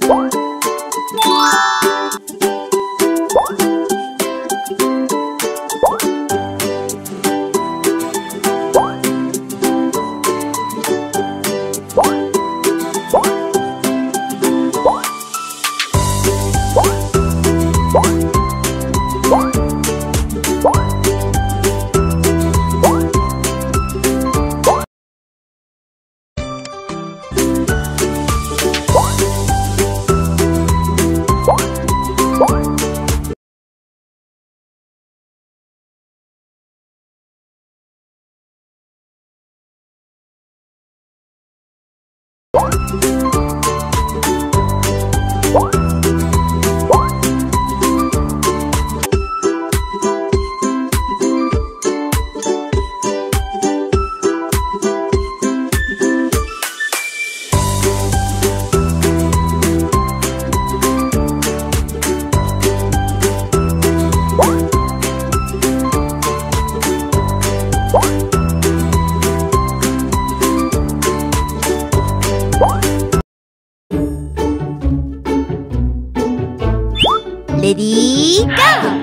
Bye. 레 Ready, go!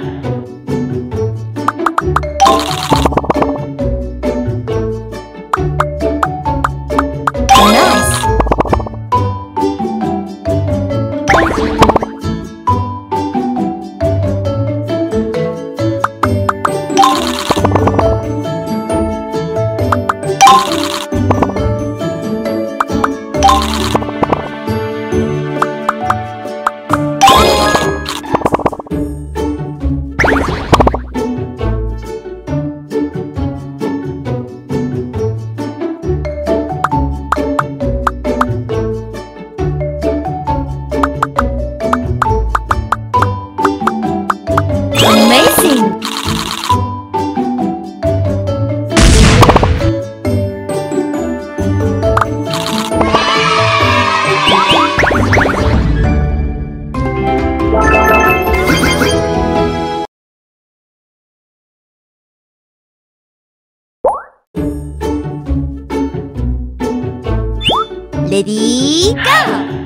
Ready, go!